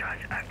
Charge active.